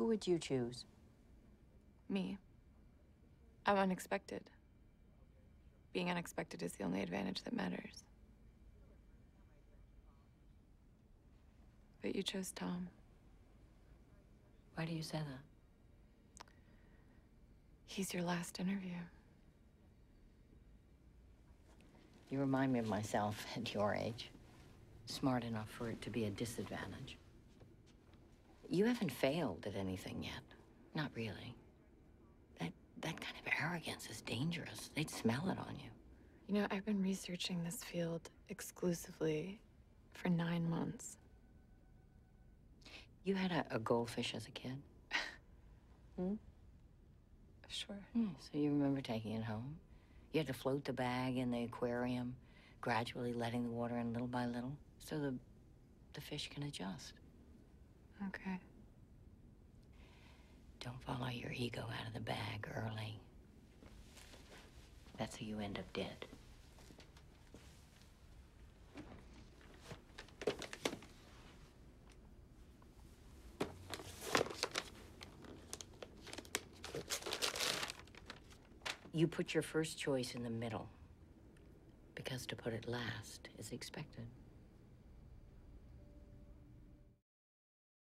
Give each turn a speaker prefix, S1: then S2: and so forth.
S1: Who would you choose?
S2: Me. I'm unexpected. Being unexpected is the only advantage that matters. But you chose Tom.
S1: Why do you say that?
S2: He's your last interview.
S1: You remind me of myself at your age. Smart enough for it to be a disadvantage. You haven't failed at anything yet. Not really. That, that kind of arrogance is dangerous. They'd smell it on you.
S2: You know, I've been researching this field exclusively for nine months.
S1: You had a, a goldfish as a kid? hmm?
S2: Sure.
S1: Hmm, so you remember taking it home? You had to float the bag in the aquarium, gradually letting the water in little by little, so the, the fish can adjust.
S2: Okay.
S1: Don't follow your ego out of the bag early. That's how you end up dead. You put your first choice in the middle because to put it last is expected.